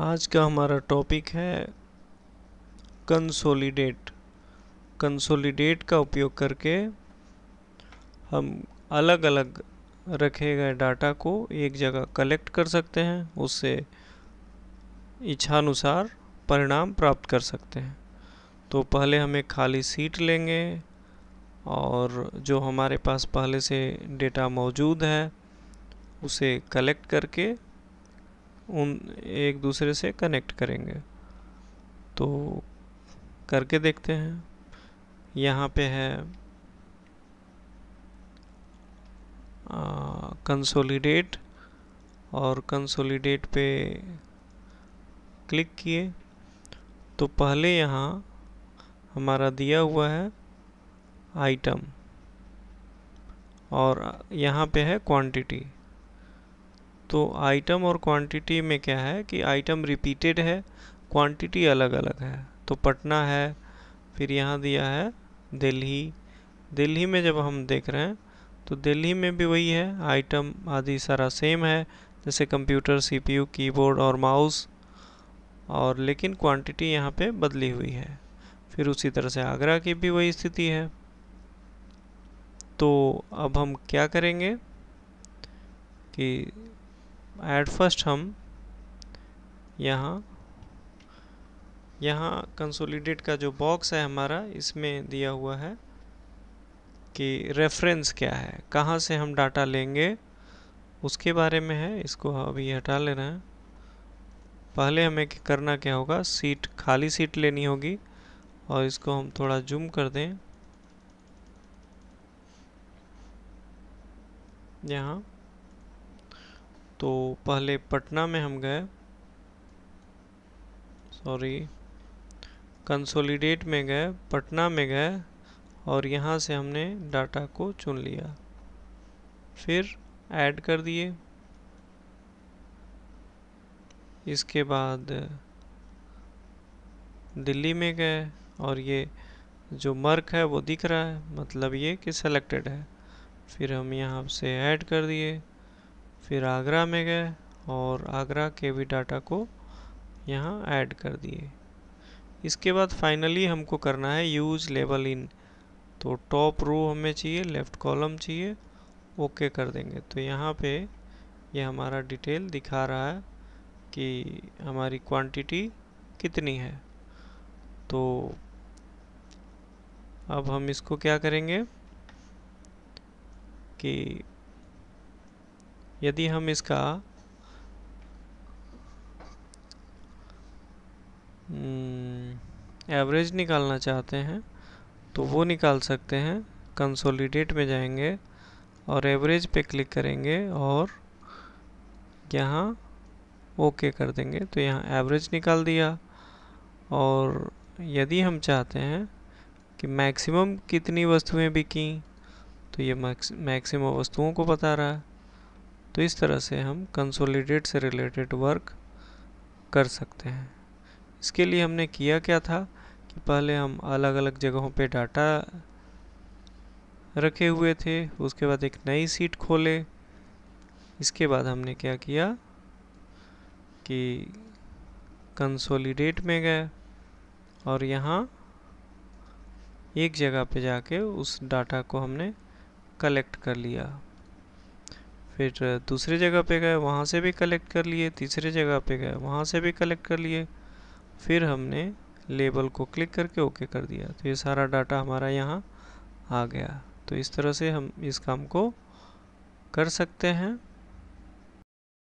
आज का हमारा टॉपिक है कंसोलिडेट कंसोलिडेट का उपयोग करके हम अलग अलग रखे गए डाटा को एक जगह कलेक्ट कर सकते हैं, उससे इच्छानुसार परिणाम प्राप्त कर सकते हैं। तो पहले हम एक खाली सीट लेंगे और जो हमारे पास पहले से डेटा मौजूद है, उसे कलेक्ट करके उन एक दूसरे से कनेक्ट करेंगे। तो करके देखते हैं। यहाँ पे है कंसोलिडेट और कंसोलिडेट पे क्लिक किए। तो पहले यहाँ हमारा दिया हुआ है आइटम और यहाँ पे है क्वांटिटी तो आइटम और क्वांटिटी में क्या है कि आइटम रिपीटेड है क्वांटिटी अलग अलग है। तो पटना है, फिर यहाँ दिया है दिल्ली। दिल्ली में जब हम देख रहे हैं तो दिल्ली में भी वही है आइटम आदि सारा सेम है, जैसे कंप्यूटर सीपीयू कीबोर्ड और माउस और लेकिन क्वांटिटी यहाँ पे बदली हुई है। फिर उसी तरह से आगरा की भी वही स्थिति है। तो अब हम क्या करेंगे कि एट फ़र्स्ट हम यहाँ यहाँ कंसोलिडेट का जो बॉक्स है हमारा, इसमें दिया हुआ है कि रेफरेंस क्या है, कहाँ से हम डाटा लेंगे, उसके बारे में है, इसको अभी हटा ले रहे हैं। पहले हमें करना क्या होगा सीट खाली सीट लेनी होगी, और इसको हम थोड़ा जूम कर दें। यहाँ। तो पहले पटना में हम गए। सॉरी कंसोलिडेट में गए, पटना में गए और यहाँ से हमने डाटा को चुन लिया। फिर ऐड कर दिए। इसके बाद दिल्ली में गए और ये जो मर्क है वो दिख रहा है मतलब ये कि सेलेक्टेड है। फिर हम यहाँ से ऐड कर दिए। फिर आगरा में गए और आगरा के भी डाटा को यहाँ ऐड कर दिए। इसके बाद फाइनली हमको करना है यूज़ लेवल इन तो टॉप रो हमें चाहिए लेफ़्ट कॉलम चाहिए ओके कर देंगे। तो यहाँ पे ये यह हमारा डिटेल दिखा रहा है कि हमारी क्वांटिटी कितनी है। तो अब हम इसको क्या करेंगे कि यदि हम इसका एवरेज हम्म, निकालना चाहते हैं तो वो निकाल सकते हैं कंसोलिडेट में जाएँगे और एवरेज पे क्लिक करेंगे और यहाँ ओके कर देंगे। तो यहाँ एवरेज निकाल दिया और यदि हम चाहते हैं कि मैक्सिमम कितनी वस्तुएँ बिकी तो ये मैक्सिमम वस्तुओं को बता रहा है। तो इस तरह से हम कंसोलिडेट से रिलेटेड वर्क कर सकते हैं। इसके लिए हमने किया क्या था कि पहले हम अलग अलग जगहों पे डाटा रखे हुए थे, उसके बाद एक नई सीट खोले। इसके बाद हमने क्या किया कि कंसोलिडेट में गए और यहाँ एक जगह पे जाके उस डाटा को हमने कलेक्ट कर लिया। फिर दूसरी जगह पे गए, वहाँ से भी कलेक्ट कर लिए, तीसरी जगह पे गए, वहाँ से भी कलेक्ट कर लिए। फिर हमने लेबल को क्लिक करके ओके कर दिया। तो ये सारा डाटा हमारा यहाँ आ गया। तो इस तरह से हम इस काम को कर सकते हैं।